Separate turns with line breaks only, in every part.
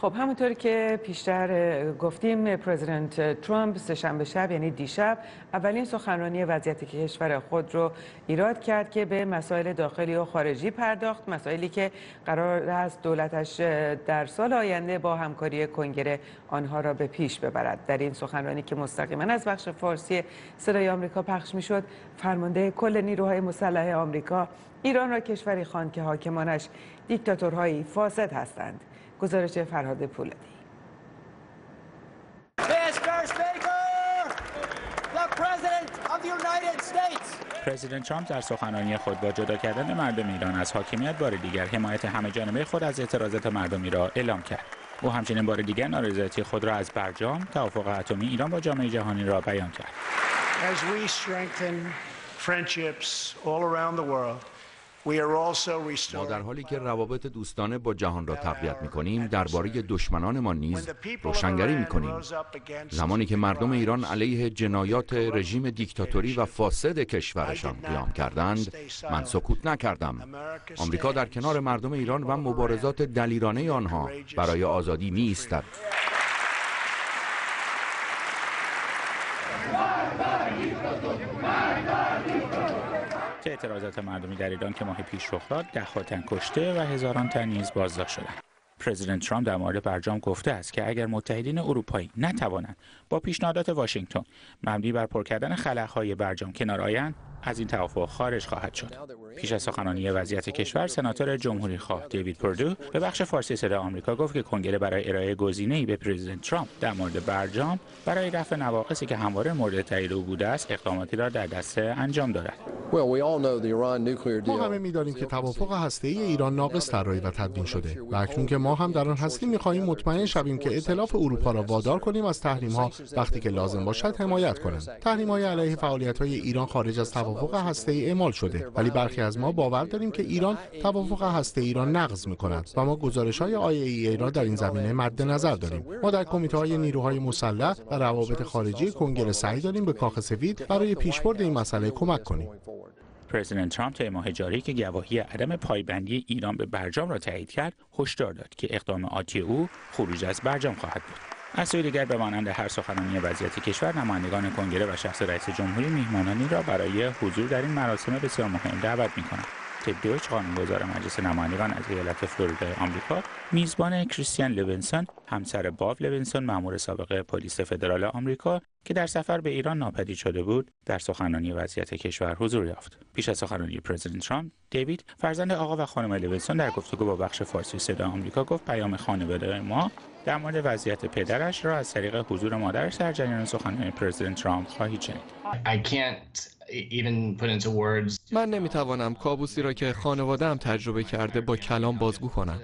خب همونطور که پیشتر گفتیم پرزیدنت ترامپ سهشنبه شب یعنی دیشب اولین سخنرانی وضعیت کشور خود رو ایراد کرد که به مسائل داخلی و خارجی پرداخت مسائلی که قرار است دولتش در سال آینده با همکاری کنگره آنها را به پیش ببرد. در این سخنرانی که مستقیما از بخش فارسی صدای آمریکا پخش می‌شد فرمانده کل نیروهای مسلح آمریکا ایران را کشوری خواند که حاکمانش دیکتاتورهایی فاسد هستند. گزارش فرهاد پولادی
پرزیدنت ترامپ در سخنرانی خود با جدا کردن مردم ایران از حاکمیت بار دیگر حمایت همه جانبه خود از اعتراضات مردمی را اعلام کرد. او همچنین بار دیگر نارضایتی خود را از برجام توافق اتمی ایران با جامعه جهانی را بیان کرد.
ما در حالی که روابط دوستانه با جهان را تقویت می کنیم درباره دشمنان ما نیز روشنگری می کنیم زمانی که مردم ایران علیه جنایات رژیم دیکتاتوری و فاسد کشورشان قیام کردند من سکوت نکردم. آمریکا در کنار مردم ایران و مبارزات دلیرانه آنها برای آزادی می ایستد
که اعتراضات مردمی در ایران که ماه پیش رخ داد؟ ده تن کشته و هزاران تن نیز بازداشت شدند پرزیدنت ترامپ در مورد برجام گفته است که اگر متحدین اروپایی نتوانند با پیشنهادات واشنگتن مبنی بر پر کردن خلاهای برجام کنار آیند از این توافق خارج خواهد شد. پیش از سخنرانی وضعیت کشور، سناتور جمهوری خواه دیوید پردو به بخش فارسی صدا آمریکا گفت که کنگره برای ارائه گزینه‌ای به پرزیدنت ترامپ در مورد برجام برای رفع نواقصی که همواره مورد تایید او بوده است، اقداماتی را در دسته انجام دارد.
ما همه می‌دانیم که توافق هسته‌ای ایران ناقص طراحی و تدوین شده و اکنون که ما هم در آن هستیم می‌خواهیم مطمئن شویم که ائتلاف اروپا را وادار کنیم از تحریم‌ها وقتی که لازم باشد حمایت کنند. تحریم‌های علیه فعالیت‌های ایران خارج از توافق ای اعمال شده. ولی برخی از ما باور داریم که ایران توافق هسته ای را نقض کند و ما گزارش های ای را در این زمینه مد نظر داریم. ما در کمیته های نیروهای مسلح و روابط خارجی کنگره سعی داریم به کاخ سفید برای پیشبرد این مسئله کمک کنیم.
پرزیدنت ترامپ طی ماه جاری که گواهی عدم پایبندی ایران به برجام را تایید کرد هشدار داد که اقدام آتی او خروج از برجام خواهد بود. از سوی دیگر به مانند هر سخنرانی وضعیت کشور نمایندگان کنگره و شخص رئیس جمهوری میهمانانی را برای حضور در این مراسم بسیار مهم دعوت می کنند تد دویچ قانونگذار مجلس نمایندگان از ایالت فلوریدا آمریکا میزبان کریستیان لوینسون همسر باو لوینسون مأمور سابق پلیس فدرال آمریکا که در سفر به ایران ناپدید شده بود در سخنرانی وضعیت کشور حضور یافت. پیش از سخنرانی پرزیدنت ترامپ دیوید فرزند آقا و خانم لوینسون در گفتگو با بخش فارسی صدای آمریکا گفت پیام خانواده ما در مورد وضعیت پدرش را از طریق حضور مادرش در جریان سخنرانی پرزیدنت ترامپ خواهید شنید.
من نمی‌توانم کابوسی را که خانواده‌ام تجربه کرده با کلام بازگو کنم.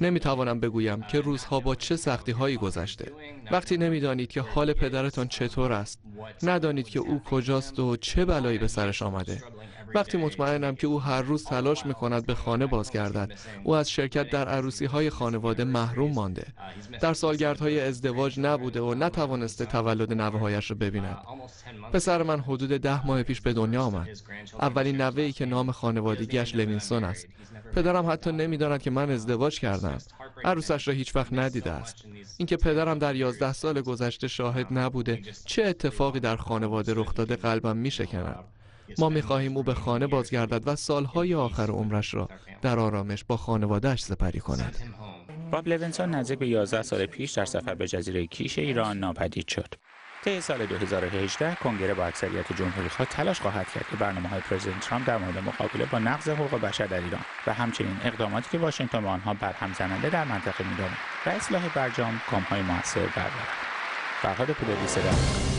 نمی‌توانم بگویم که روزها با چه سختی هایی گذشته. وقتی نمی‌دانید که حال پدرتان چطور است، ندانید که او کجاست و چه بلایی به سرش آمده. وقتی مطمئنم که او هر روز تلاش می کند به خانه بازگردد او از شرکت در عروسی های خانواده محروم مانده در سالگردهای ازدواج نبوده و نتوانسته تولد نوه هایش را ببیند پسر من حدود ده ماه پیش به دنیا آمد. اولین نوه ای که نام خانوادگیش لوینسون است. پدرم حتی نمی‌داند که من ازدواج کردم. عروسش را هیچ وقت ندیده است. اینکه پدرم در یازده سال گذشته شاهد نبوده چه اتفاقی در خانواده رخ داده قلبم می شکند ما می خواهیم او به خانه بازگردد و سالهای آخر عمرش را در آرامش با خانوادهش سپری کند.
باب لوینسون نزدیک به 11 سال پیش در سفر به جزیره کیش ایران ناپدید شد. طی سال 2018 کنگره با اکثریت جمهوری خواه تلاش خواهد کرد که برنامه های پرزیدنت ترامپ در مورد مقابله با نقض حقوق بشر در ایران و همچنین اقداماتی که واشنگتن به آنها برهم زننده در منطقه می‌داند. و اصلاح برجام های موثر بردارد فرهاد پولادی صدا